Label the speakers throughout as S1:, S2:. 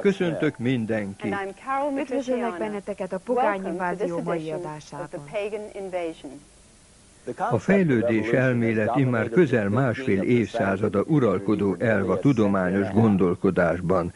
S1: Köszöntök mindenkit!
S2: Üdvözöllek benneteket a Pogány Invázió mai adásában.
S1: A fejlődés elmélet immár közel másfél évszázada uralkodó elv a tudományos gondolkodásban.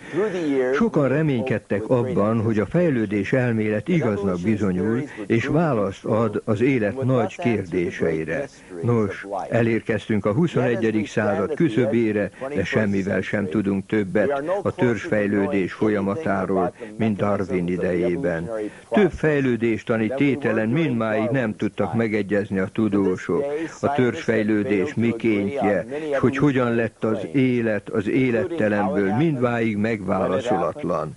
S1: Sokan reménykedtek abban, hogy a fejlődés elmélet igaznak bizonyul, és választ ad az élet nagy kérdéseire. Nos, elérkeztünk a 21. század küszöbére, de semmivel sem tudunk többet a törzsfejlődés folyamatáról, mint Darwin idejében. Több fejlődéstani tételen mindmáig nem tudtak megegyezni a tudósok tudósok, a törzsfejlődés mikéntje, és hogy hogyan lett az élet az élettelenből mindváig megválaszolatlan.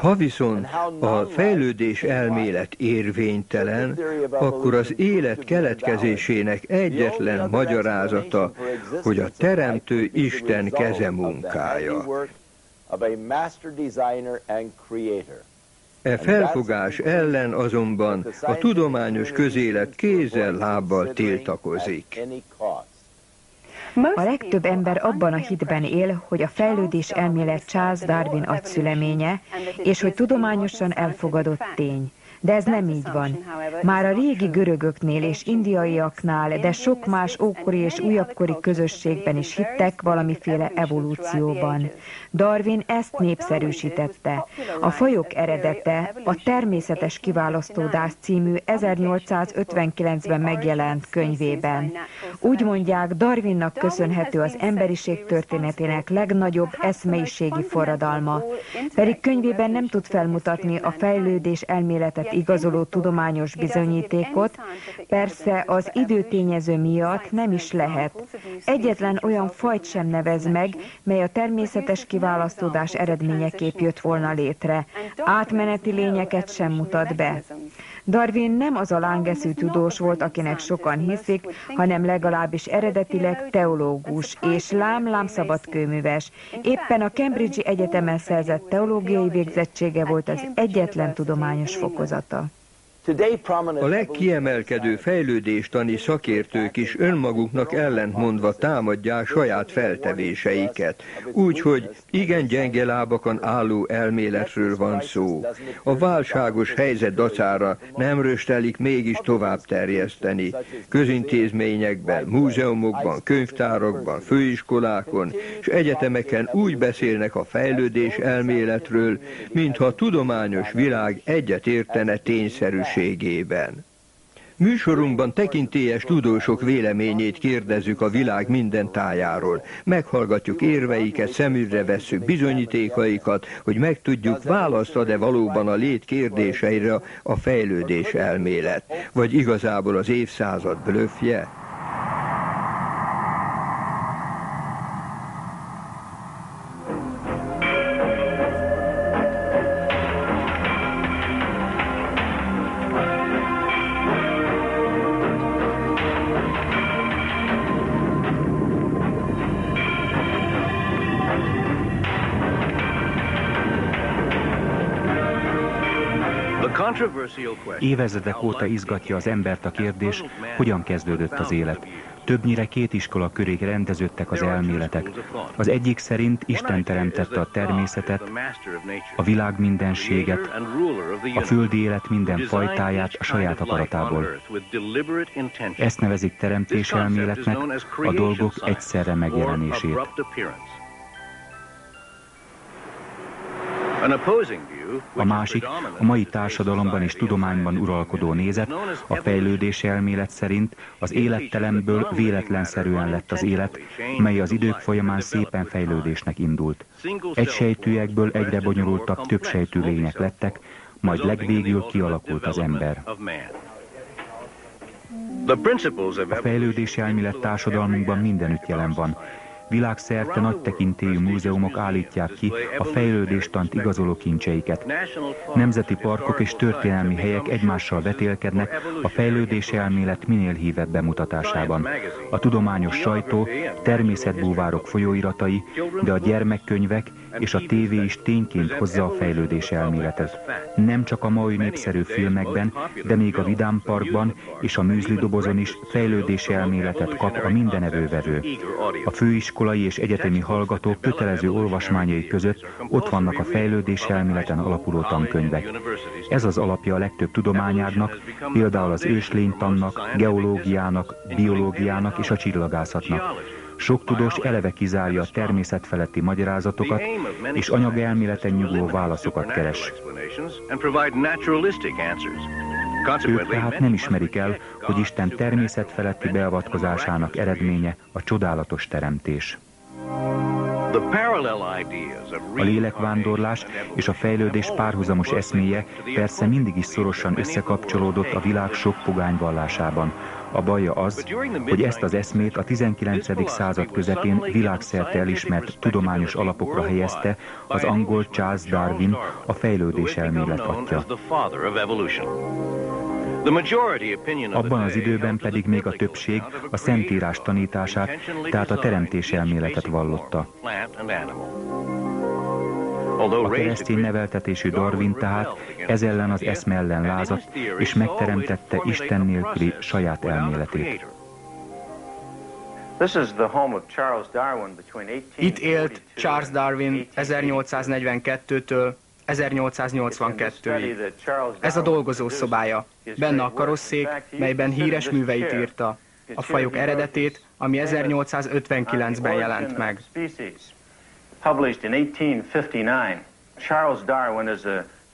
S1: Ha viszont a fejlődés elmélet érvénytelen, akkor az élet keletkezésének egyetlen magyarázata, hogy a Teremtő Isten keze munkája. E felfogás ellen azonban a tudományos közélet kézzel lábbal tiltakozik.
S2: A legtöbb ember abban a hitben él, hogy a fejlődés elmélet Charles Darwin agyszüleménye, és hogy tudományosan elfogadott tény. De ez nem így van. Már a régi görögöknél és indiaiaknál, de sok más ókori és újabbkori közösségben is hittek valamiféle evolúcióban. Darwin ezt népszerűsítette. A fajok eredete a Természetes Kiválasztódás című 1859-ben megjelent könyvében. Úgy mondják, Darwinnak köszönhető az emberiség történetének legnagyobb eszmeiségi forradalma. Pedig könyvében nem tud felmutatni a fejlődés elméletet igazoló tudományos bizonyítékot, persze az időtényező miatt nem is lehet. Egyetlen olyan fajt sem nevez meg, mely a természetes kiválasztódás eredményeképp jött volna létre. Átmeneti lényeket sem mutat be. Darwin nem az a lángeszű tudós volt, akinek sokan hiszik, hanem legalábbis eredetileg teológus és lám-lám szabadkőműves. Éppen a Cambridge Egyetemen szerzett teológiai végzettsége volt az egyetlen tudományos fokozata.
S1: A legkiemelkedő fejlődéstani szakértők is önmaguknak ellentmondva támadják saját feltevéseiket. Úgyhogy igen gyenge lábakon álló elméletről van szó. A válságos helyzet dacára nem röstelik mégis tovább terjeszteni. Közintézményekben, múzeumokban, könyvtárakban, főiskolákon és egyetemeken úgy beszélnek a fejlődés elméletről, mintha a tudományos világ egyet értene tényszerűség minőségében. Műsorunkban tekintélyes tudósok véleményét kérdezzük a világ minden tájáról. Meghallgatjuk érveiket, szemügyre vesszük bizonyítékaikat, hogy megtudjuk, választ ad-e valóban a lét kérdéseire a fejlődés elmélet, vagy igazából az évszázad blöffje.
S3: Évezredek óta izgatja az embert a kérdés, hogyan kezdődött az élet. Többnyire két iskola köré rendeződtek az elméletek. Az egyik szerint Isten teremtette a természetet, a világ mindenséget, a földi élet minden fajtáját a saját akaratából. Ezt nevezik teremtés elméletnek, a dolgok egyszerre megjelenését. A másik, a mai társadalomban és tudományban uralkodó nézet, a fejlődés elmélet szerint az élettelemből véletlenszerűen lett az élet, mely az idők folyamán szépen fejlődésnek indult. Egysejtőekből egyre bonyolultabb többsejtű lények lettek, majd legvégül kialakult az ember. A fejlődés elmélet társadalmunkban mindenütt jelen van, Világszerte nagy tekintélyű múzeumok állítják ki a fejlődéstant igazoló kincseiket. Nemzeti parkok és történelmi helyek egymással vetélkednek a fejlődés elmélet minél hívebb bemutatásában. A tudományos sajtó, természetbúvárok folyóiratai, de a gyermekkönyvek és a tévé is tényként hozza a fejlődés elméletet. Nem csak a mai népszerű filmekben, de még a Vidám Parkban és a műzli dobozon is fejlődés elméletet kap a mindenevővevő. A főiskolai és egyetemi hallgatók kötelező olvasmányai között ott vannak a fejlődés elméleten alapuló tankönyvek. Ez az alapja a legtöbb tudományágnak, például az őslénytannak, geológiának, biológiának és a csillagászatnak. Sok tudós eleve kizárja a természet feletti magyarázatokat, és anyagelméleten nyugvó válaszokat keres. Ők tehát nem ismerik el, hogy Isten természet feletti beavatkozásának eredménye a csodálatos teremtés. A lélekvándorlás és a fejlődés párhuzamos eszméje persze mindig is szorosan összekapcsolódott a világ sok pogányvallásában. A baja az, hogy ezt az eszmét a 19. század közepén világszerte elismert tudományos alapokra helyezte az angol Charles Darwin, a fejlődés elmélet atya. Abban az időben pedig még a többség a Szentírás tanítását, tehát a teremtés elméletet vallotta. A keresztény neveltetésű Darwin tehát ez ellen az eszme ellen lázadt, és megteremtette Isten nélküli saját elméletét.
S4: Itt élt Charles Darwin 1842-től 1882-ig. Ez a dolgozó szobája. Benne a karosszék, melyben híres műveit írta. A fajok eredetét, ami 1859-ben jelent meg.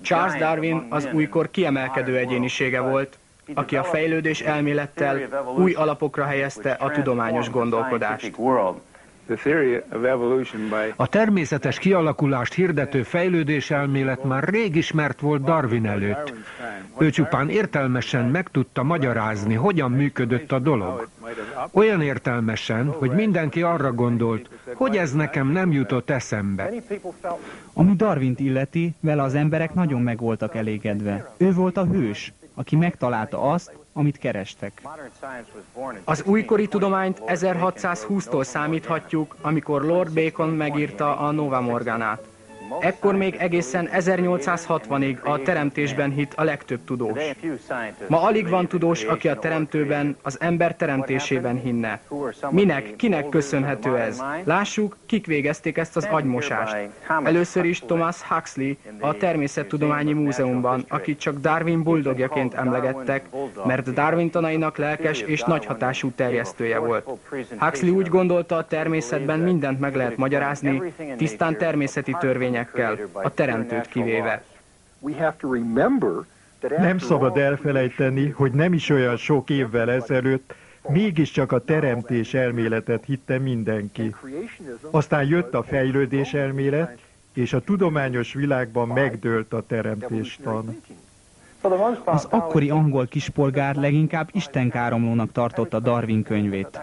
S4: Charles Darwin az újkor kiemelkedő egyénisége volt, aki a fejlődés elmélettel új alapokra helyezte a tudományos gondolkodást.
S5: A természetes kialakulást hirdető fejlődéselmélet már rég ismert volt Darwin előtt. Ő csupán értelmesen meg tudta magyarázni, hogyan működött a dolog. Olyan értelmesen, hogy mindenki arra gondolt, hogy ez nekem nem jutott eszembe.
S6: Ami Darwint illeti, vele az emberek nagyon meg voltak elégedve. Ő volt a hős, aki megtalálta azt, amit kerestek.
S4: Az újkori tudományt 1620-tól számíthatjuk, amikor Lord Bacon megírta a Nova Morganát. Ekkor még egészen 1860-ig a teremtésben hit a legtöbb tudós. Ma alig van tudós, aki a teremtőben, az ember teremtésében hinne. Minek, kinek köszönhető ez? Lássuk, kik végezték ezt az agymosást. Először is Thomas Huxley a Természettudományi Múzeumban, akit csak Darwin buldogjaként emlegettek, mert Darwin tanainak lelkes és nagy hatású terjesztője volt. Huxley úgy gondolta, a természetben mindent meg lehet magyarázni, tisztán természeti törvények törvényekkel, a teremtőt kivéve.
S7: Nem szabad elfelejteni, hogy nem is olyan sok évvel ezelőtt mégiscsak a teremtés elméletet hitte mindenki. Aztán jött a fejlődés elmélet, és a tudományos világban megdőlt a teremtéstan.
S6: Az akkori angol kispolgár leginkább istenkáromlónak tartotta Darwin könyvét.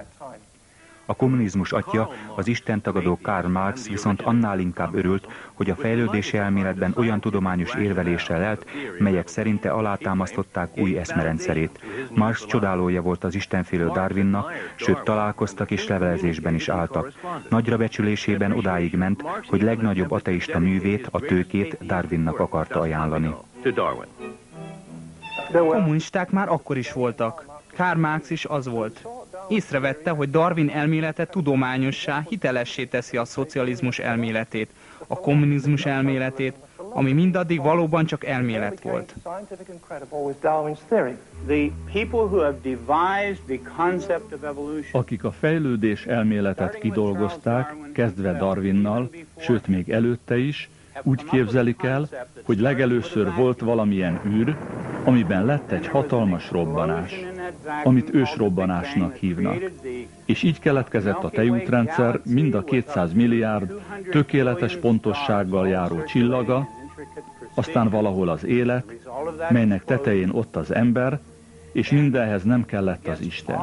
S3: A kommunizmus atya, az istentagadó Karl Marx viszont annál inkább örült, hogy a fejlődési elméletben olyan tudományos érveléssel lelt, melyek szerinte alátámasztották új eszmerendszerét. Marx csodálója volt az istenfélő Darwinnak, sőt találkoztak és levelezésben is álltak. Nagyra becsülésében odáig ment, hogy legnagyobb ateista művét, a tőkét Darwinnak akarta ajánlani.
S6: Kommunisták már akkor is voltak. Karl Marx is az volt. Észrevette, hogy Darwin elmélete tudományossá, hitelessé teszi a szocializmus elméletét, a kommunizmus elméletét, ami mindaddig valóban csak elmélet volt.
S8: Akik a fejlődés elméletet kidolgozták, kezdve Darwinnal, sőt még előtte is, úgy képzelik el, hogy legelőször volt valamilyen űr, amiben lett egy hatalmas robbanás, amit ősrobbanásnak hívnak. És így keletkezett a tejútrendszer mind a 200 milliárd tökéletes pontossággal járó csillaga, aztán valahol az élet, melynek tetején ott az ember, és mindenhez nem kellett az Isten.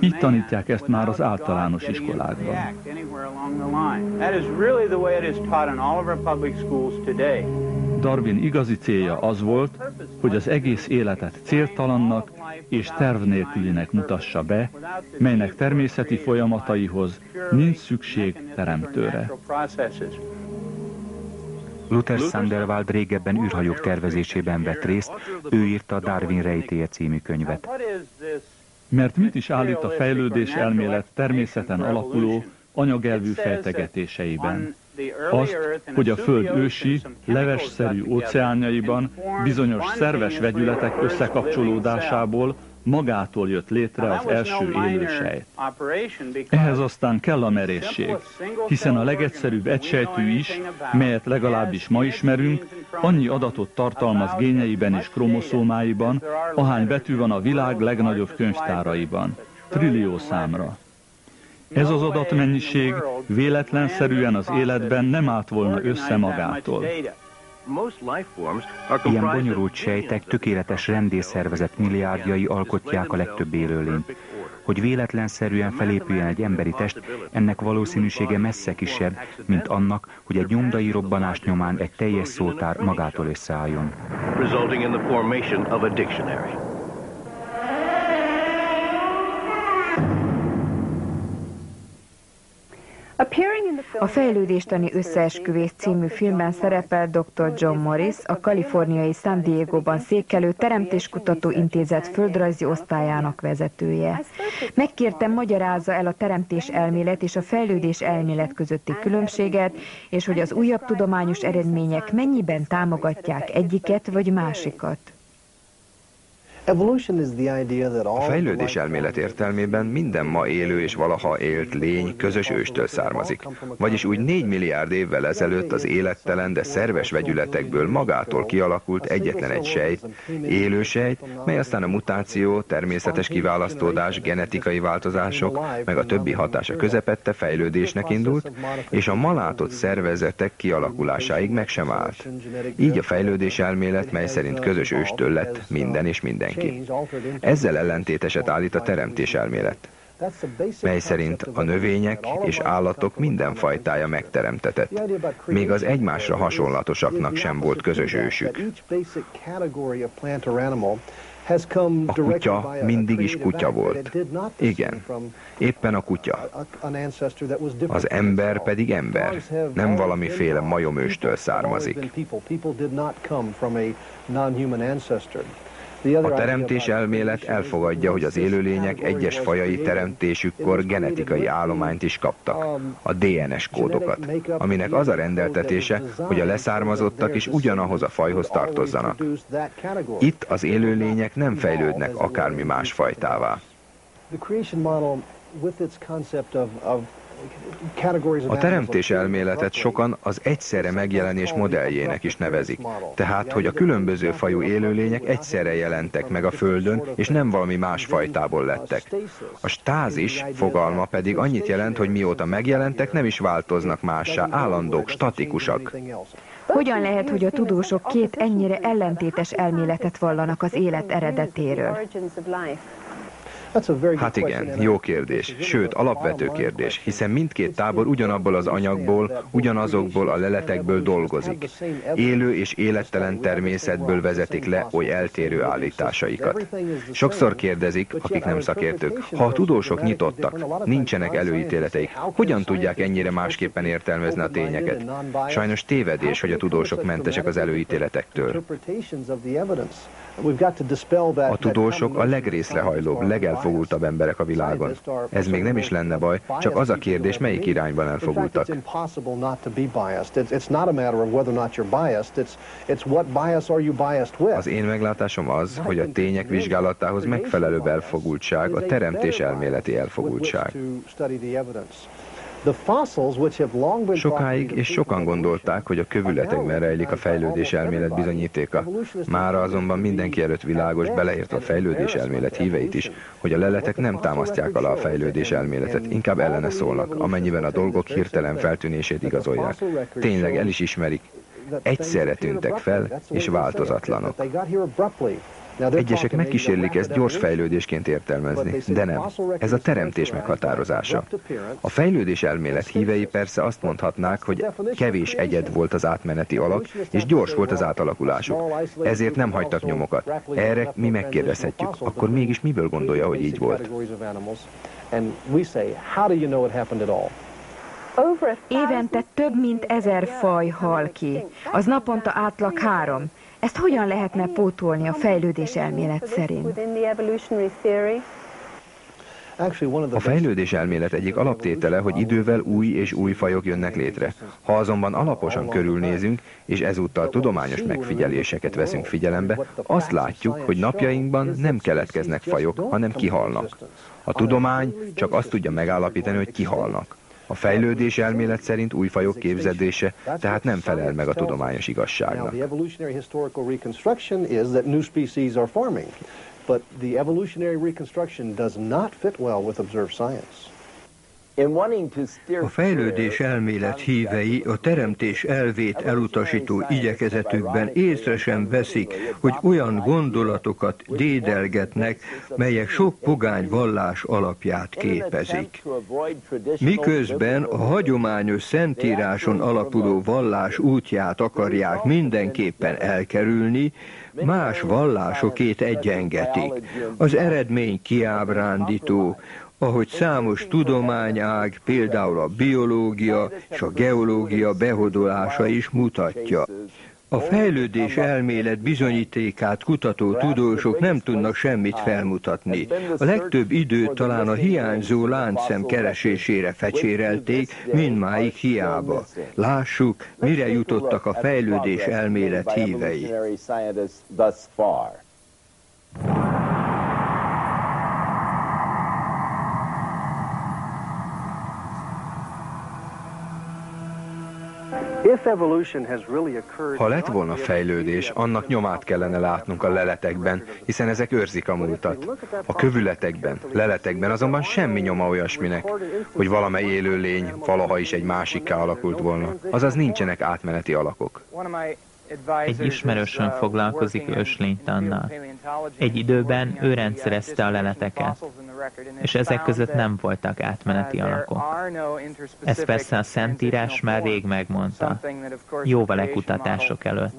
S8: Így tanítják ezt már az általános iskolákban. Darwin igazi célja az volt, hogy az egész életet céltalannak és terv nélkülinek mutassa be, melynek természeti folyamataihoz nincs szükség teremtőre.
S3: Luther Sanderwald régebben űrhajók tervezésében vett részt, ő írta a Darwin rejtélye című könyvet.
S8: Mert mit is állít a fejlődés elmélet természeten alapuló, anyagelvű fejtegetéseiben? Azt, hogy a Föld ősi, levesszerű óceánjaiban bizonyos szerves vegyületek összekapcsolódásából magától jött létre az első élősejt. Ehhez aztán kell a merészség, hiszen a legegyszerűbb egysejtű is, melyet legalábbis ma ismerünk, annyi adatot tartalmaz génjeiben és kromoszómáiban, ahány betű van a világ legnagyobb könyvtáraiban, trillió számra. Ez az adatmennyiség véletlenszerűen az életben nem állt volna össze magától.
S3: Ilyen bonyolult sejtek tökéletes rendészszervezet milliárdjai alkotják a legtöbb élőlényt. Hogy véletlenszerűen felépüljen egy emberi test, ennek valószínűsége messze kisebb, mint annak, hogy egy nyomdai robbanás nyomán egy teljes szótár magától összeálljon.
S2: A Fejlődéstani Összeesküvés című filmben szerepel dr. John Morris, a kaliforniai San Diego-ban székelő Teremtéskutató Intézet földrajzi osztályának vezetője. Megkértem magyarázza el a teremtés elmélet és a fejlődés elmélet közötti különbséget, és hogy az újabb tudományos eredmények mennyiben támogatják egyiket vagy másikat.
S9: A fejlődés elmélet értelmében minden ma élő és valaha élt lény közös őstől származik. Vagyis úgy 4 milliárd évvel ezelőtt az élettelen, de szerves vegyületekből magától kialakult egyetlen egy sejt, élő sejt, mely aztán a mutáció, természetes kiválasztódás, genetikai változások, meg a többi hatása közepette fejlődésnek indult, és a malátott szervezetek kialakulásáig meg sem állt. Így a fejlődés elmélet, mely szerint közös őstől lett minden és minden mindenki. Ezzel ellentéteset állít a teremtés elmélet, mely szerint a növények és állatok minden fajtája megteremtetett. Még az egymásra hasonlatosaknak sem volt közös ősük. A kutya mindig is kutya volt. Igen, éppen a kutya. Az ember pedig ember, nem valamiféle majomőstől származik. A teremtés elmélet elfogadja, hogy az élőlények egyes fajai teremtésükkor genetikai állományt is kaptak, a DNS kódokat, aminek az a rendeltetése, hogy a leszármazottak is ugyanahoz a fajhoz tartozzanak. Itt az élőlények nem fejlődnek akármi más fajtává. A teremtés elméletet sokan az egyszerre megjelenés modelljének is nevezik. Tehát, hogy a különböző fajú élőlények egyszerre jelentek meg a Földön, és nem valami más fajtából lettek. A stázis fogalma pedig annyit jelent, hogy mióta megjelentek, nem is változnak mássá, állandók, statikusak.
S2: Hogyan lehet, hogy a tudósok két ennyire ellentétes elméletet vallanak az élet eredetéről?
S9: Hát igen, jó kérdés, sőt, alapvető kérdés, hiszen mindkét tábor ugyanabból az anyagból, ugyanazokból a leletekből dolgozik. Élő és élettelen természetből vezetik le oly eltérő állításaikat. Sokszor kérdezik, akik nem szakértők, ha a tudósok nyitottak, nincsenek előítéleteik, hogyan tudják ennyire másképpen értelmezni a tényeket? Sajnos tévedés, hogy a tudósok mentesek az előítéletektől. A tudósok a legrészlehajlóbb, legelfogultabb emberek a világon. Ez még nem is lenne baj, csak az a kérdés, melyik irányban elfogultak. Az én meglátásom az, hogy a tények vizsgálatához megfelelő elfogultság a teremtés elméleti elfogultság. Sokáig és sokan gondolták, hogy a kövületekben rejlik a fejlődés elmélet bizonyítéka. Mára azonban mindenki előtt világos, beleértve a fejlődés elmélet híveit is, hogy a leletek nem támasztják alá a fejlődés elméletet, inkább ellene szólnak, amennyiben a dolgok hirtelen feltűnését igazolják. Tényleg el is ismerik, egyszerre tűntek fel, és változatlanok. Egyesek megkísérlik ezt gyors fejlődésként értelmezni, de nem. Ez a teremtés meghatározása. A fejlődés elmélet hívei persze azt mondhatnák, hogy kevés egyed volt az átmeneti alak, és gyors volt az átalakulásuk. Ezért nem hagytak nyomokat. Erre mi megkérdezhetjük. Akkor mégis miből gondolja, hogy így volt?
S2: Évente több mint ezer faj hal ki. Az naponta átlag három. Ezt hogyan lehetne pótolni a fejlődés elmélet szerint?
S9: A fejlődés elmélet egyik alaptétele, hogy idővel új és új fajok jönnek létre. Ha azonban alaposan körülnézünk, és ezúttal tudományos megfigyeléseket veszünk figyelembe, azt látjuk, hogy napjainkban nem keletkeznek fajok, hanem kihalnak. A tudomány csak azt tudja megállapítani, hogy kihalnak. A fejlődés elmélet szerint új fajok képzedése tehát nem felel meg a tudományos igazságnak.
S10: But the evolutionary reconstruction does not fit well with observed science.
S1: A fejlődés elmélet hívei a teremtés elvét elutasító igyekezetükben észre sem veszik, hogy olyan gondolatokat dédelgetnek, melyek sok pogány vallás alapját képezik. Miközben a hagyományos szentíráson alapuló vallás útját akarják mindenképpen elkerülni, más vallásokét egyengetik. Az eredmény kiábrándító, ahogy számos tudományág, például a biológia és a geológia behodolása is mutatja. A fejlődés elmélet bizonyítékát kutató tudósok nem tudnak semmit felmutatni. A legtöbb időt talán a hiányzó láncszem keresésére fecsérelték, mindmáig hiába. Lássuk, mire jutottak a fejlődés elmélet hívei.
S9: Ha lett volna fejlődés, annak nyomát kellene látnunk a leletekben, hiszen ezek őrzik a múltat. A kövületekben, leletekben azonban semmi nyoma olyasminek, hogy valamely élő lény valaha is egy másikká alakult volna. Azaz nincsenek átmeneti alakok.
S11: Egy ismerősön foglalkozik őslénytannal. Egy időben ő rendszerezte a leleteket, és ezek között nem voltak átmeneti alakok. Ezt persze a Szentírás már rég megmondta, jóval e kutatások előtt.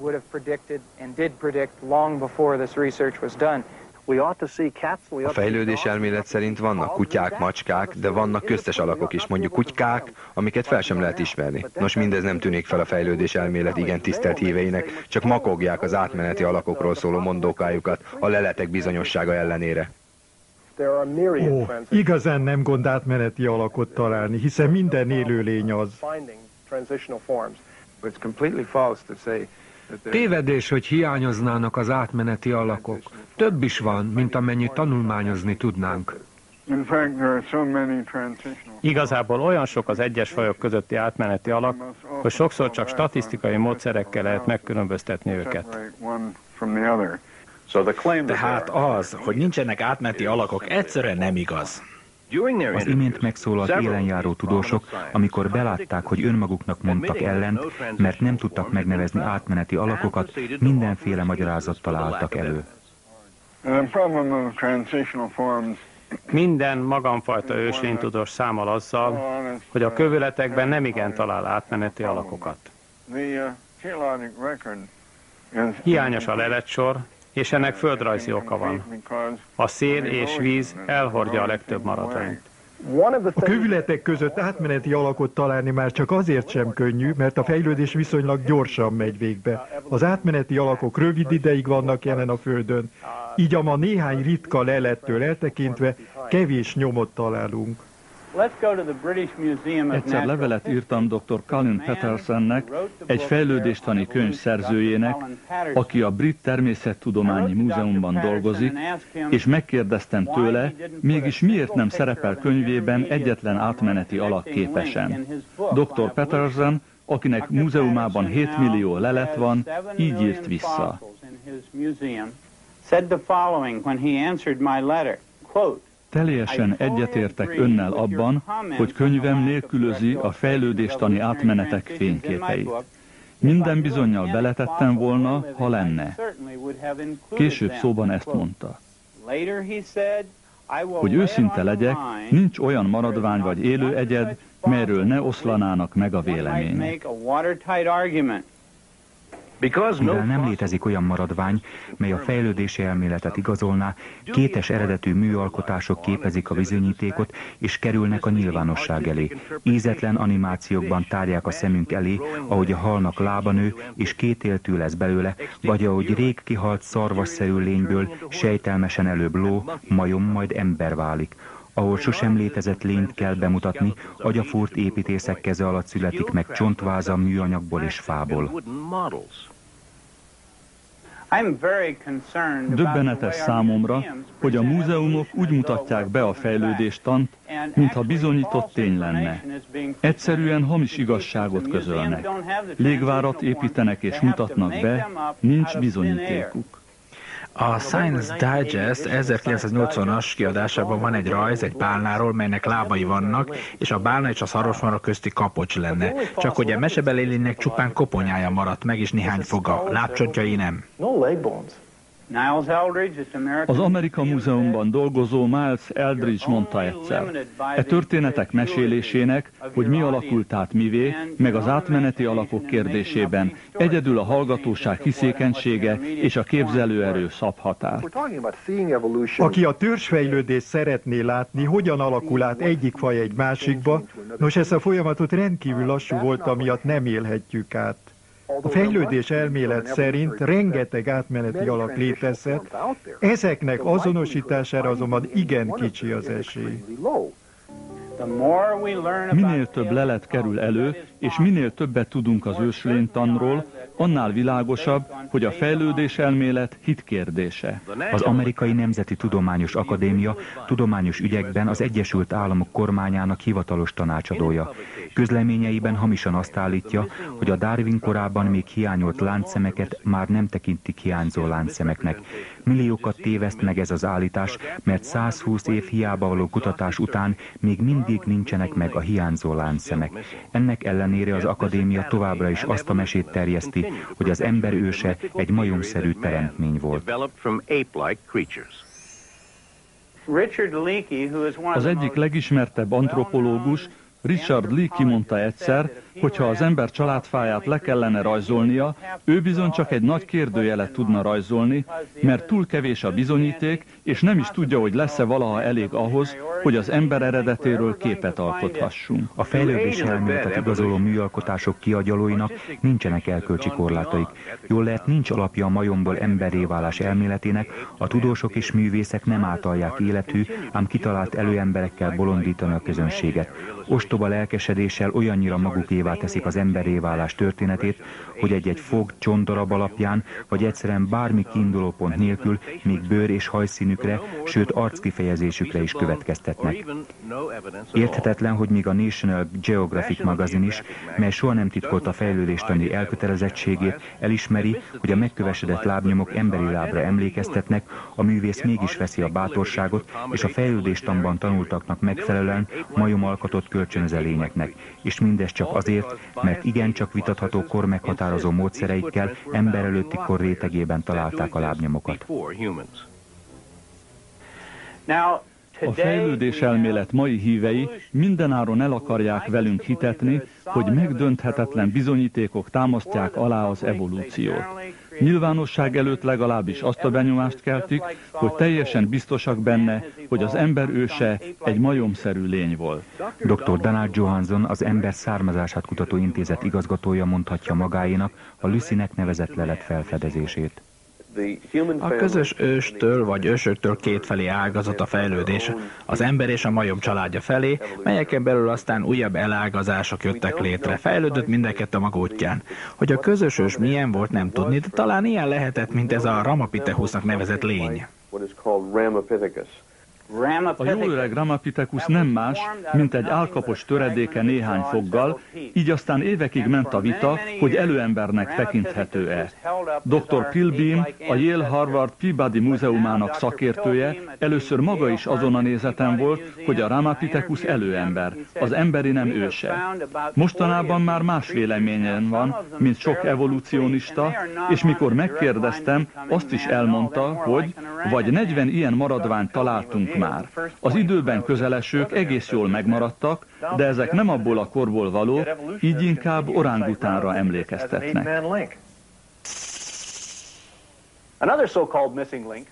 S9: A fejlődés elmélet szerint vannak kutyák, macskák, de vannak köztes alakok is, mondjuk kutykák, amiket fel sem lehet ismerni. Nos, mindez nem tűnik fel a fejlődés elmélet igen tisztelt híveinek, csak makogják az átmeneti alakokról szóló mondókájukat a leletek bizonyossága ellenére.
S7: Ó, igazán nem gond átmeneti alakot találni, hiszen minden élőlény az.
S5: Tévedés, hogy hiányoznának az átmeneti alakok. Több is van, mint amennyit tanulmányozni tudnánk.
S12: Igazából olyan sok az egyes fajok közötti átmeneti alak, hogy sokszor csak statisztikai módszerekkel lehet megkülönböztetni őket.
S13: Tehát az, hogy nincsenek átmeneti alakok, egyszerűen nem igaz.
S3: Az imént megszólalt élenjáró tudósok, amikor belátták, hogy önmaguknak mondtak ellent, mert nem tudtak megnevezni átmeneti alakokat, mindenféle magyarázattal álltak elő.
S12: Minden magamfajta őslénytudós számol azzal, hogy a kövületekben nem igen talál átmeneti alakokat. Hiányos a leletsor, és ennek földrajzi oka van. A szél és víz elhordja a legtöbb maradványt.
S7: A kövületek között átmeneti alakot találni már csak azért sem könnyű, mert a fejlődés viszonylag gyorsan megy végbe. Az átmeneti alakok rövid ideig vannak jelen a Földön, így a ma néhány ritka lelettől eltekintve kevés nyomot találunk.
S8: Egyszer levelet írtam dr. Colin Petersonnek, egy fejlődéstani könyv szerzőjének, aki a Brit Természettudományi Múzeumban dolgozik, és megkérdeztem tőle, mégis miért nem szerepel könyvében egyetlen átmeneti alak képesen. Dr. Peterson, akinek múzeumában 7 millió lelet van, így írt vissza. said the following when he answered my letter, quote, Teljesen egyetértek önnel abban, hogy könyvem nélkülözi a fejlődéstani átmenetek fényképeit. Minden bizonyal beletettem volna, ha lenne. Később szóban ezt mondta. Hogy őszinte legyek, nincs olyan maradvány vagy élő egyed, melyről ne oszlanának meg a vélemények.
S3: Mivel nem létezik olyan maradvány, mely a fejlődési elméletet igazolná, kétes eredetű műalkotások képezik a bizonyítékot, és kerülnek a nyilvánosság elé. Ízetlen animációkban tárják a szemünk elé, ahogy a halnak lába nő, és kétéltű lesz belőle, vagy ahogy rég kihalt szarvasszerű lényből sejtelmesen előbb ló, majom, majd ember válik ahol sosem létezett lényt kell bemutatni, agyafúrt építészek keze alatt születik meg csontváza műanyagból és fából.
S8: Döbbenetes számomra, hogy a múzeumok úgy mutatják be a fejlődéstant, mintha bizonyított tény lenne. Egyszerűen hamis igazságot közölnek. Légvárat építenek és mutatnak be, nincs bizonyítékuk.
S13: A Science Digest 1980-as kiadásában van egy rajz egy bálnáról, melynek lábai vannak, és a bálna és a szarvasmara közti kapocs lenne. Csak hogy a mesebelélénynek csupán koponyája maradt meg, és néhány foga. Lábcsontjai nem.
S8: Az Amerika Múzeumban dolgozó Miles Eldridge mondta egyszer, e történetek mesélésének, hogy mi alakult át mivé, meg az átmeneti alakok kérdésében egyedül a hallgatóság hiszékenysége és a képzelőerő szabhatár.
S7: Aki a törzsfejlődést szeretné látni, hogyan alakul át egyik faj egy másikba, nos ezt a folyamatot rendkívül lassú volt, amiatt nem élhetjük át. A fejlődés elmélet szerint rengeteg átmeneti alak létezhet, ezeknek azonosítására azonban igen kicsi az esély.
S8: Minél több lelet kerül elő, és minél többet tudunk az őslénytanról, annál világosabb, hogy a fejlődés elmélet hitkérdése.
S3: Az Amerikai Nemzeti Tudományos Akadémia tudományos ügyekben az Egyesült Államok kormányának hivatalos tanácsadója. Közleményeiben hamisan azt állítja, hogy a Darwin korában még hiányolt láncszemeket már nem tekintik hiányzó láncszemeknek. Milliókat téveszt meg ez az állítás, mert 120 év hiába való kutatás után még mindig nincsenek meg a hiányzó láncszemek. Ennek ellenére az akadémia továbbra is azt a mesét terjeszti, hogy az ember őse egy majomszerű teremtmény volt.
S8: Az egyik legismertebb antropológus, Richard Lee kimondta egyszer, hogyha az ember családfáját le kellene rajzolnia, ő bizony csak egy nagy kérdőjelet tudna rajzolni, mert túl kevés a bizonyíték, és nem is tudja, hogy lesz-e valaha elég ahhoz, hogy az ember eredetéről képet alkothassunk.
S3: A fejlődés elméletet igazoló műalkotások kiagyalóinak nincsenek elkölcsi korlátaik. Jól lehet, nincs alapja a majomból emberré válás elméletének, a tudósok és művészek nem általják életű, ám kitalált előemberekkel bolondítani a közönséget. Ostoba lelkesedéssel olyannyira magukévá teszik az emberré válás történetét, hogy egy-egy fog, csontorab alapján, vagy egyszerűen bármi kiindulópont nélkül, még bőr és hajszínükre, sőt arckifejezésükre is következtetnek. Érthetetlen, hogy míg a National Geographic magazin is, mely soha nem titkolta fejlődéstani elkötelezettségét, elismeri, hogy a megkövesedett lábnyomok emberi lábra emlékeztetnek, a művész mégis veszi a bátorságot, és a fejlődéstamban tanultaknak megfelelően majomalkatot kölcsönöz lényeknek, és mindez csak azért, mert igencsak vitatható kor meghatározó módszereikkel ember előtti kor rétegében találták a lábnyomokat.
S8: A fejlődés elmélet mai hívei mindenáron el akarják velünk hitetni, hogy megdönthetetlen bizonyítékok támasztják alá az evolúciót. Nyilvánosság előtt legalábbis azt a benyomást keltik, hogy teljesen biztosak benne, hogy az ember őse egy majomszerű lény volt.
S3: Dr. Donald Johansson, az Ember Származását Kutató Intézet igazgatója mondhatja magáénak a Lucynek nevezett lelet felfedezését.
S13: A közös őstől vagy ősöktől kétfelé ágazott a fejlődés, az ember és a majom családja felé, melyeken belül aztán újabb elágazások jöttek létre. Fejlődött mindeket a maga útján. Hogy a közös ős milyen volt, nem tudni, de talán ilyen lehetett, mint ez a Ramapithecusnak nevezett lény.
S8: A jó öreg Ramapithecus nem más, mint egy álkapos töredéke néhány foggal, így aztán évekig ment a vita, hogy előembernek tekinthető-e. Dr. Pilbeam, a Yale Harvard Peabody Múzeumának szakértője, először maga is azon a nézeten volt, hogy a Ramapithecus előember, az emberi nem őse. Mostanában már más véleményen van, mint sok evolucionista, és mikor megkérdeztem, azt is elmondta, hogy vagy 40 ilyen maradványt találtunk már. Az időben közelesők egész jól megmaradtak, de ezek nem abból a korból való, így inkább orángutánra emlékeztetnek.
S14: Another so-called missing link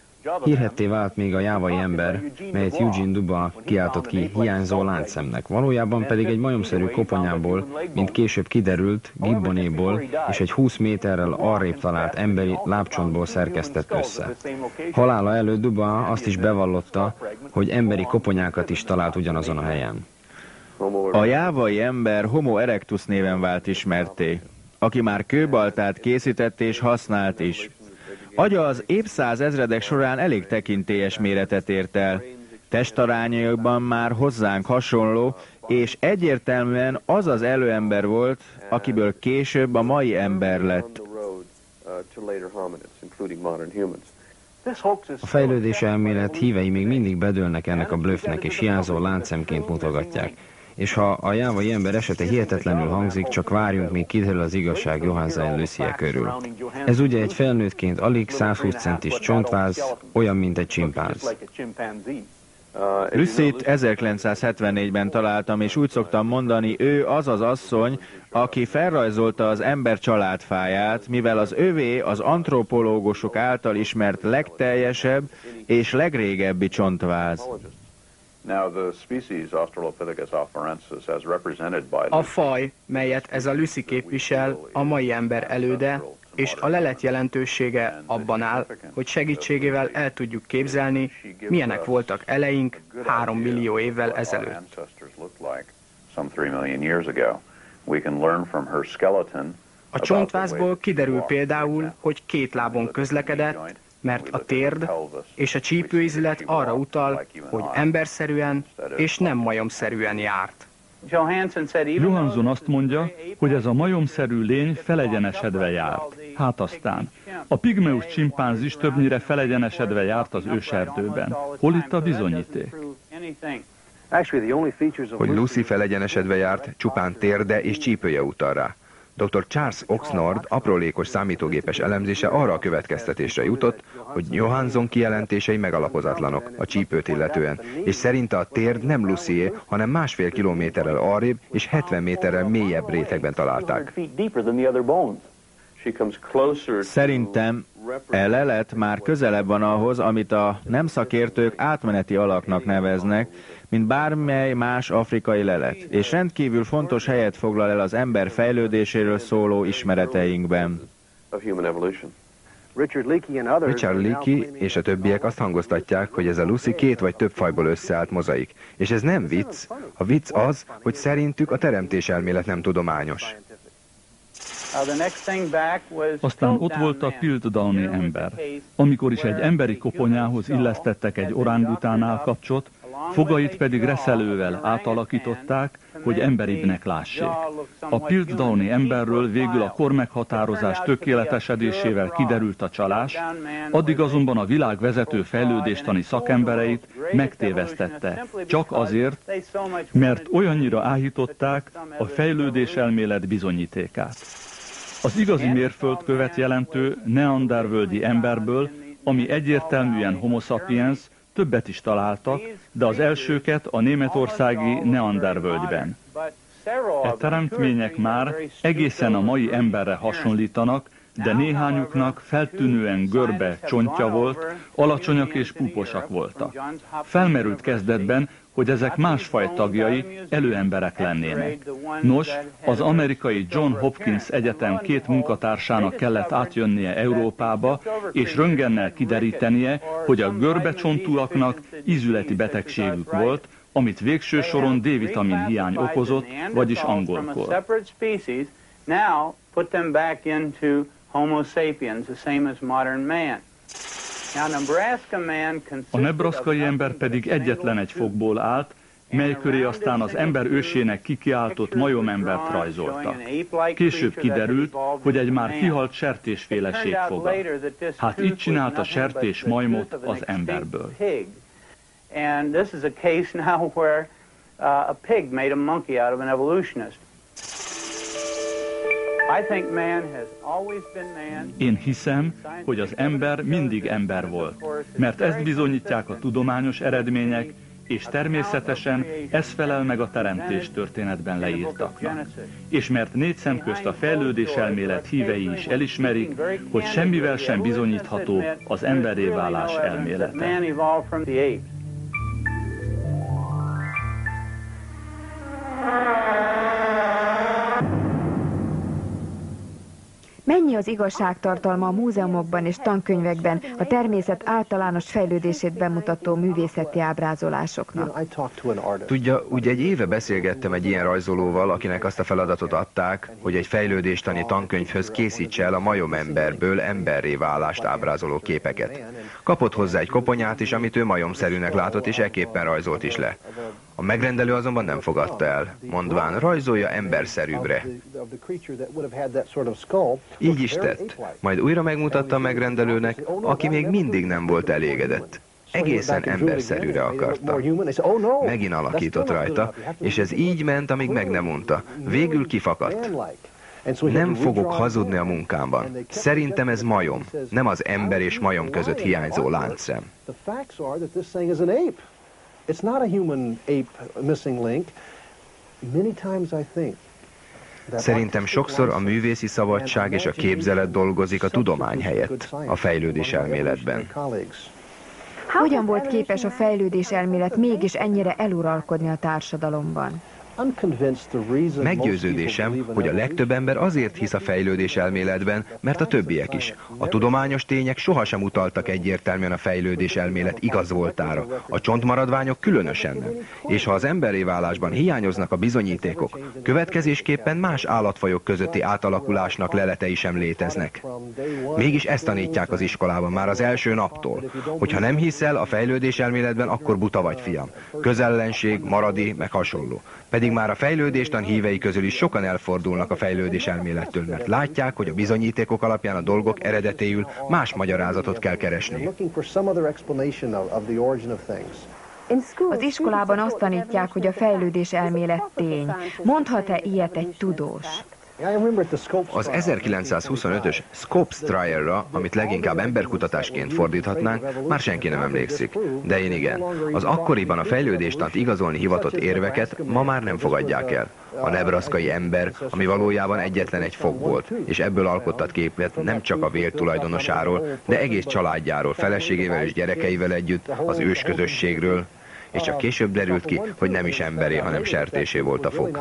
S14: Hírhetté vált még a jávai ember, melyet Eugene Duba kiáltott ki hiányzó láncszemnek. Valójában pedig egy majomszerű koponyából, mint később kiderült, gibbonéból és egy 20 méterrel arrébb talált emberi lábcsontból szerkesztett össze. Halála előtt Duba azt is bevallotta, hogy emberi koponyákat is talált ugyanazon a helyen.
S15: A jávai ember Homo erectus néven vált ismerté, aki már kőbaltát készített és használt is. Agya az évszázezredek során elég tekintélyes méretet ért el. Testarányaiban már hozzánk hasonló, és egyértelműen az az előember volt, akiből később a mai ember lett.
S14: A fejlődés elmélet hívei még mindig bedőlnek ennek a blöffnek, és hiányzó láncemként mutogatják. És ha a jávai ember esete hihetetlenül hangzik, csak várjunk, még kiderül az igazság Johann Lucie körül. Ez ugye egy felnőttként alig 120 centis csontváz, olyan, mint egy csimpánz.
S15: Lucy-t 1974-ben találtam, és úgy szoktam mondani, ő az az asszony, aki felrajzolta az ember családfáját, mivel az övé az antropológusok által ismert legteljesebb és legrégebbi csontváz.
S4: A faj, melyet ez a Lucy képvisel, a mai ember előde, és a lelet jelentősége abban áll, hogy segítségével el tudjuk képzelni, milyenek voltak eleink három millió évvel ezelőtt. A csontvázból kiderül például, hogy két lábon közlekedett, mert a térd és a csípőizület arra utal, hogy emberszerűen és nem majomszerűen járt.
S8: Johansson azt mondja, hogy ez a majomszerű lény felegyenesedve járt. Hát aztán. A pigmeus csimpánzis többnyire felegyenesedve járt az őserdőben. Hol itt a bizonyíték?
S9: Hogy Lucy felegyenesedve járt, csupán térde és csípője utal rá. Dr. Charles Oxnard aprólékos számítógépes elemzése arra a következtetésre jutott, hogy Johansson kijelentései megalapozatlanok a csípőt illetően, és szerinte a térd nem Lucyé, hanem másfél kilométerrel arrébb és 70 méterrel mélyebb rétegben találták.
S15: Szerintem e lelet már közelebb van ahhoz, amit a nem szakértők átmeneti alaknak neveznek, mint bármely más afrikai lelet, és rendkívül fontos helyet foglal el az ember fejlődéséről szóló ismereteinkben.
S9: Richard Leakey és a többiek azt hangoztatják, hogy ez a Lucy két vagy több fajból összeállt mozaik. És ez nem vicc. A vicc az, hogy szerintük a teremtés elmélet nem tudományos.
S8: Aztán ott volt a Piltdowni ember. Amikor is egy emberi koponyához illesztettek egy orángutánál kapcsot, fogait pedig reszelővel átalakították, hogy emberibbnek lássék. A Piltdowni emberről végül a kormeghatározás tökéletesedésével kiderült a csalás, addig azonban a világ vezető fejlődéstani szakembereit megtévesztette, csak azért, mert olyannyira áhították a fejlődés elmélet bizonyítékát. Az igazi mérföldkövet jelentő neandervölgyi emberből, ami egyértelműen homo sapiens, többet is találtak, de az elsőket a németországi Neandervölgyben. E teremtmények már egészen a mai emberre hasonlítanak, de néhányuknak feltűnően görbe csontja volt, alacsonyak és púposak voltak. Felmerült kezdetben, hogy ezek másfaj tagjai előemberek lennének. Nos, az amerikai John Hopkins Egyetem két munkatársának kellett átjönnie Európába, és röngennel kiderítenie, hogy a görbecsontúaknak ízületi betegségük volt, amit végső soron D-vitamin hiány okozott, vagyis angolkor. Homo sapiens, the same as modern man. A nebraszkai ember pedig egyetlen egy fogból állt, mely köré aztán az ember ősének kikiáltott majomembert rajzoltak. Később kiderült, hogy egy már kihalt sertésféleség foga. Hát így csinálta sertés majmot az emberből. And this is a case now where uh, a pig made a monkey out of an evolutionist. Én hiszem, hogy az ember mindig ember volt, mert ezt bizonyítják a tudományos eredmények, és természetesen ez felel meg a teremtés történetben leírtaknak. És mert négy szem közt a fejlődés elmélet hívei is elismerik, hogy semmivel sem bizonyítható az emberé válás elmélete.
S2: Mennyi az igazságtartalma a múzeumokban és tankönyvekben a természet általános fejlődését bemutató művészeti ábrázolásoknak?
S9: Tudja, úgy egy éve beszélgettem egy ilyen rajzolóval, akinek azt a feladatot adták, hogy egy fejlődéstani tankönyvhöz készítse el a majomemberből emberré válást ábrázoló képeket. Kapott hozzá egy koponyát is, amit ő majomszerűnek látott, és ekképpen rajzolt is le. A megrendelő azonban nem fogadta el, mondván rajzolja emberszerűbbre. Így is tett, majd újra megmutatta a megrendelőnek, aki még mindig nem volt elégedett. Egészen emberszerűre akarta. Megint alakított rajta, és ez így ment, amíg meg nem mondta. Végül kifakadt. Nem fogok hazudni a munkámban. Szerintem ez majom, nem az ember és majom között hiányzó láncszem. It's not a human ape missing link. Many times I think Szerintem sokszor a művészi szabadság és a képzelet dolgozik a tudomány helyett, a fejlődés elméletben.
S2: Hogyan volt képes a fejlődés elmélet mégis ennyire eluralkodni a társadalomban?
S9: Meggyőződésem, hogy a legtöbb ember azért hisz a fejlődés elméletben, mert a többiek is. A tudományos tények sohasem utaltak egyértelműen a fejlődés elmélet igaz voltára, a csontmaradványok különösen nem. És ha az emberi válásban hiányoznak a bizonyítékok, következésképpen más állatfajok közötti átalakulásnak leletei sem léteznek. Mégis ezt tanítják az iskolában már az első naptól. Hogyha nem hiszel a fejlődés elméletben, akkor buta vagy, fiam. Közellenség, maradi, meg hasonló. Pedig már a fejlődéstan hívei közül is sokan elfordulnak a fejlődés elmélettől, mert látják, hogy a bizonyítékok alapján a dolgok eredetéül más magyarázatot kell keresni.
S2: Az iskolában azt tanítják, hogy a fejlődés elmélet tény. Mondhat-e ilyet egy tudós?
S9: Az 1925-ös Scopes Trial-ra, amit leginkább emberkutatásként fordíthatnánk, már senki nem emlékszik. De én igen. Az akkoriban a fejlődéstant igazolni hivatott érveket ma már nem fogadják el. A nebraszkai ember, ami valójában egyetlen egy fog volt, és ebből alkottat képet nem csak a vér tulajdonosáról, de egész családjáról, feleségével és gyerekeivel együtt, az ősközösségről, és csak később derült ki, hogy nem is emberé, hanem sertésé volt a fog.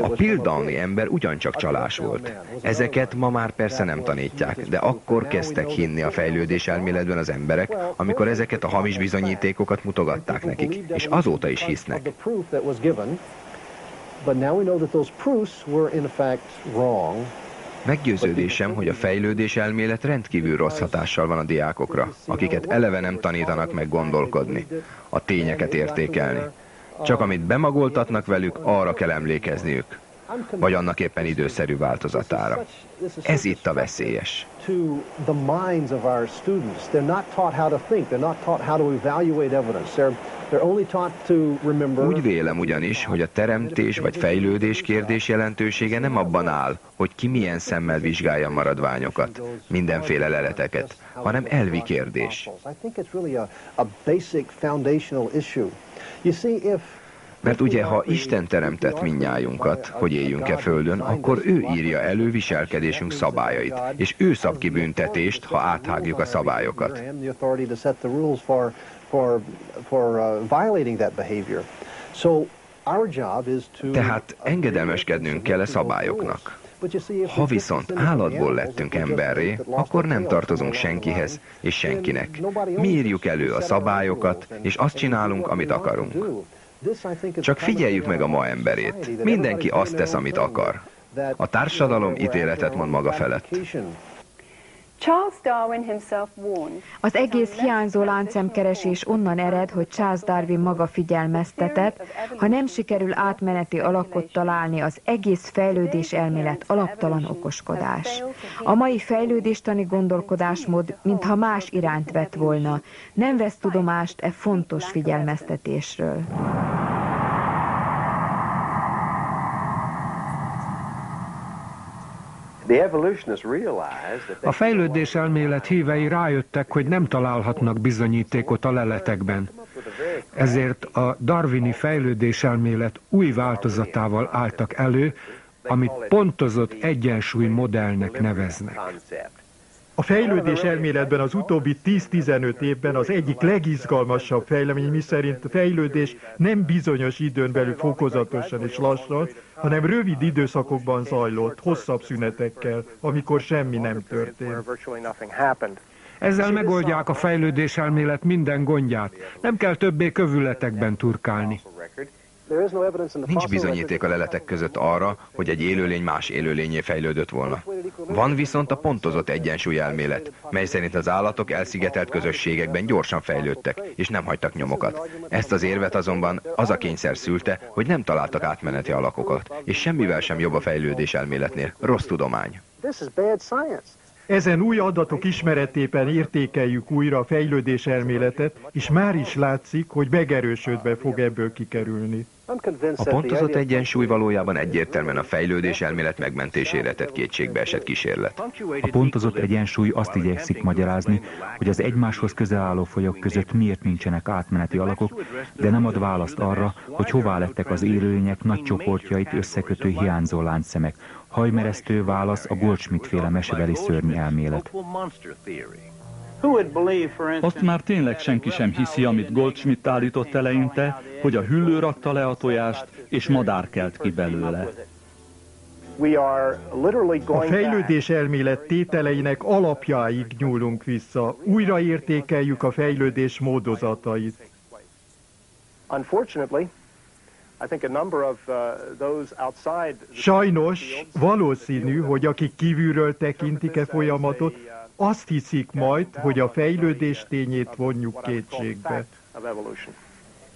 S9: A Pildowni ember ugyancsak csalás volt. Ezeket ma már persze nem tanítják, de akkor kezdtek hinni a fejlődés elméletben az emberek, amikor ezeket a hamis bizonyítékokat mutogatták nekik, és azóta is hisznek. But now we know that those proofs were in fact wrong Meggyőződésem, hogy a fejlődés elmélet rendkívül rossz hatással van a diákokra, akiket eleve nem tanítanak meg gondolkodni, a tényeket értékelni. Csak amit bemagoltatnak velük, arra kell emlékezniük, vagy annak éppen időszerű változatára. Ez itt a veszélyes. Úgy vélem ugyanis, hogy a teremtés vagy fejlődés kérdés jelentősége nem abban áll, hogy ki milyen szemmel vizsgálja maradványokat, mindenféle leleteket, hanem elvi kérdés. Mert ugye, ha Isten teremtett minnyájunkat, hogy éljünk-e földön, akkor ő írja elő viselkedésünk szabályait, és ő szab ki büntetést, ha áthágjuk a szabályokat. Tehát engedelmeskednünk kell a szabályoknak. Ha viszont állatból lettünk emberré, akkor nem tartozunk senkihez és senkinek. Mi írjuk elő a szabályokat, és azt csinálunk, amit akarunk. Csak figyeljük meg a ma emberét. Mindenki azt tesz, amit akar. A társadalom ítéletet mond maga felett.
S2: Az egész hiányzó láncemkeresés onnan ered, hogy Charles Darwin maga figyelmeztetett, ha nem sikerül átmeneti alakot találni, az egész fejlődés elmélet alaptalan okoskodás. A mai fejlődéstani gondolkodásmód, mintha más irányt vett volna, nem vesz tudomást e fontos figyelmeztetésről.
S5: A fejlődés elmélet hívei rájöttek, hogy nem találhatnak bizonyítékot a leletekben. ezért a darwini fejlődéselmélet új változatával álltak elő, amit pontozott egyensúly modellnek neveznek.
S7: A fejlődés elméletben az utóbbi 10-15 évben az egyik legizgalmasabb fejlemény, miszerint a fejlődés nem bizonyos időn belül fokozatosan és lassan, hanem rövid időszakokban zajlott, hosszabb szünetekkel, amikor semmi nem történt.
S5: Ezzel megoldják a fejlődés elmélet minden gondját. Nem kell többé kövületekben turkálni.
S9: Nincs bizonyíték a leletek között arra, hogy egy élőlény más élőlényé fejlődött volna. Van viszont a pontozott egyensúly elmélet, mely szerint az állatok elszigetelt közösségekben gyorsan fejlődtek, és nem hagytak nyomokat. Ezt az érvet azonban az a kényszer szülte, hogy nem találtak átmeneti alakokat, és semmivel sem jobb a fejlődés elméletnél. Rossz tudomány.
S7: Ezen új adatok ismeretében értékeljük újra a fejlődés elméletet, és már is látszik, hogy megerősödve fog ebből kikerülni.
S9: A pontozott egyensúly valójában egyértelműen a fejlődés elmélet megmentésére tett kétségbe esett kísérlet.
S3: A pontozott egyensúly azt igyekszik magyarázni, hogy az egymáshoz közel álló folyok között miért nincsenek átmeneti alakok, de nem ad választ arra, hogy hová lettek az élőlények nagy csoportjait összekötő hiányzó láncszemek. Hajmeresztő válasz a Goldschmidt féle mesebeli szörny elmélet.
S8: Azt már tényleg senki sem hiszi, amit Goldschmidt állított eleinte, hogy a hüllő rakta le a tojást, és madár kelt ki belőle.
S7: A fejlődés elmélet tételeinek alapjáig nyúlunk vissza, újraértékeljük a fejlődés módozatait. Sajnos valószínű, hogy akik kívülről tekintik-e folyamatot, azt hiszik majd, hogy a fejlődés tényét vonjuk kétségbe.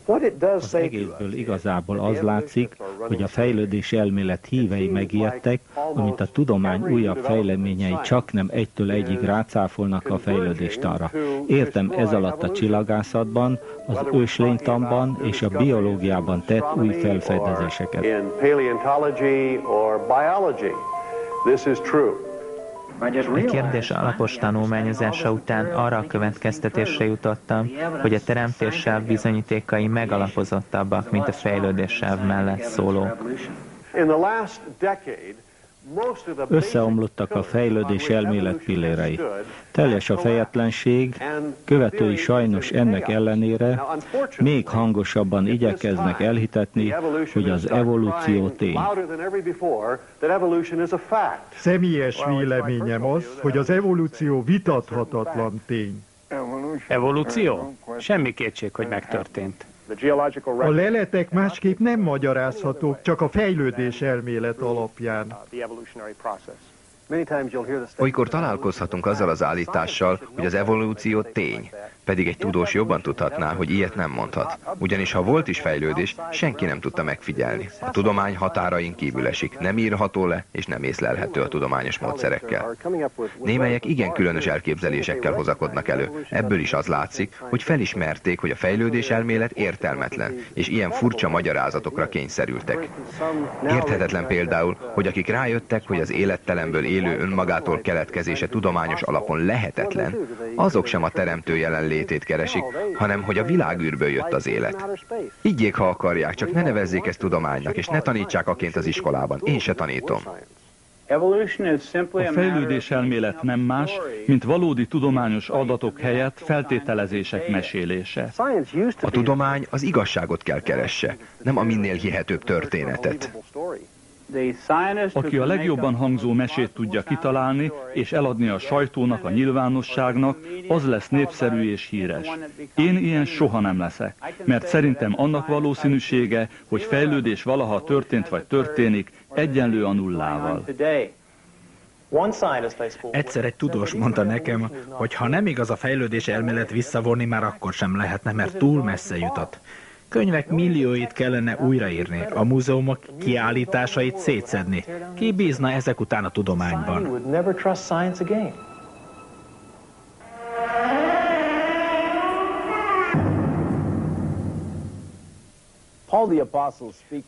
S16: Az egészből igazából az látszik, hogy a fejlődés elmélet hívei megijedtek, amint a tudomány újabb fejleményei csak nem egytől egyig rácáfolnak a fejlődést arra. Értem ez alatt a csillagászatban, az őslénytanban és a biológiában tett új felfedezéseket.
S11: A kérdés alapos tanulmányozása után arra a következtetésre jutottam, hogy a teremtéssel bizonyítékai megalapozottabbak, mint a fejlődéssel mellett szóló.
S16: Összeomlottak a fejlődés elmélet pillérei. Teljes a fejetlenség, követői sajnos ennek ellenére még hangosabban igyekeznek elhitetni, hogy az evolúció tény.
S7: Személyes véleményem az, hogy az evolúció vitathatatlan tény.
S12: Evolúció? Semmi kétség, hogy megtörtént.
S7: A leletek másképp nem magyarázhatók, csak a fejlődés elmélet alapján.
S9: Olykor találkozhatunk azzal az állítással, hogy az evolúció tény, pedig egy tudós jobban tudhatná, hogy ilyet nem mondhat. Ugyanis ha volt is fejlődés, senki nem tudta megfigyelni. A tudomány határain kívül esik, nem írható le, és nem észlelhető a tudományos módszerekkel. Némelyek igen különös elképzelésekkel hozakodnak elő. Ebből is az látszik, hogy felismerték, hogy a fejlődés elmélet értelmetlen, és ilyen furcsa magyarázatokra kényszerültek. Érthetetlen például, hogy akik rájöttek, hogy az élettelemből élő önmagától keletkezése tudományos alapon lehetetlen, azok sem a teremtő jelen létét keresik, hanem hogy a világűrből jött az élet. Ígyék, ha akarják, csak ne nevezzék ezt tudománynak, és ne tanítsák aként az iskolában. Én se tanítom.
S8: A fejlődés elmélet nem más, mint valódi tudományos adatok helyett feltételezések mesélése.
S9: A tudomány az igazságot kell keresse, nem a minél hihetőbb történetet.
S8: Aki a legjobban hangzó mesét tudja kitalálni és eladni a sajtónak, a nyilvánosságnak, az lesz népszerű és híres. Én ilyen soha nem leszek, mert szerintem annak valószínűsége, hogy fejlődés valaha történt vagy történik, egyenlő a nullával.
S13: Egyszer egy tudós mondta nekem, hogy ha nem igaz a fejlődés elmélet visszavonni, már akkor sem lehetne, mert túl messze jutott. Könyvek millióit kellene újraírni, a múzeumok kiállításait szétszedni. Ki bízna ezek után a tudományban?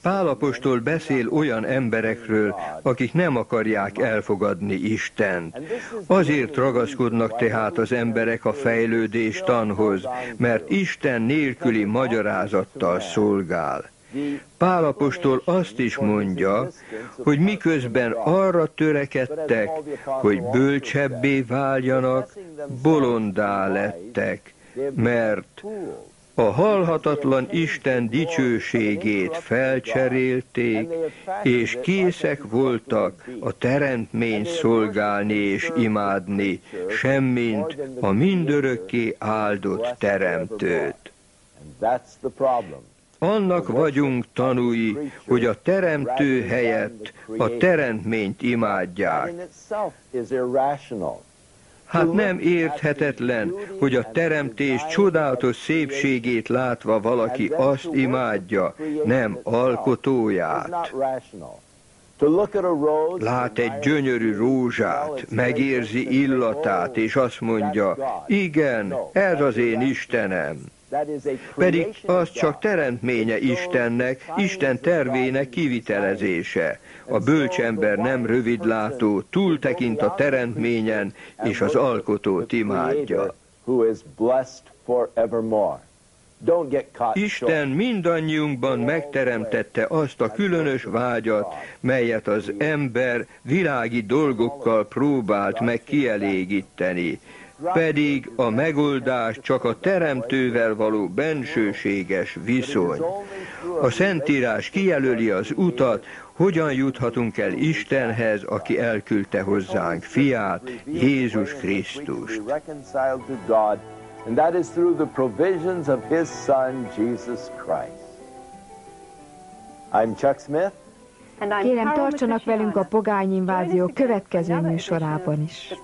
S1: Pálapostól beszél olyan emberekről, akik nem akarják elfogadni Istent. Azért ragaszkodnak tehát az emberek a fejlődés tanhoz, mert Isten nélküli magyarázattal szolgál. Pálapostól azt is mondja, hogy miközben arra törekedtek, hogy bölcsebbé váljanak, bolondá lettek, mert a halhatatlan Isten dicsőségét felcserélték, és készek voltak a teremtmény szolgálni és imádni, semmint a mindörökké áldott teremtőt. Annak vagyunk tanúi, hogy a teremtő helyett a teremtményt imádják. Hát nem érthetetlen, hogy a teremtés csodálatos szépségét látva valaki azt imádja, nem alkotóját. Lát egy gyönyörű rózsát, megérzi illatát, és azt mondja, igen, ez az én Istenem. Pedig az csak teremtménye Istennek, Isten tervének kivitelezése. A bölcsember nem rövidlátó, túltekint a teremtményen, és az alkotót imádja. Isten mindannyiunkban megteremtette azt a különös vágyat, melyet az ember világi dolgokkal próbált meg kielégíteni pedig a megoldás csak a teremtővel való bensőséges viszony. A Szentírás kijelöli az utat, hogyan juthatunk el Istenhez, aki elküldte hozzánk fiát, Jézus Krisztust. And that is through the provisions of his son, Jesus Christ.
S2: I'm Chuck Smith. Kérem, tartsanak velünk a pogány invázió következő műsorában is.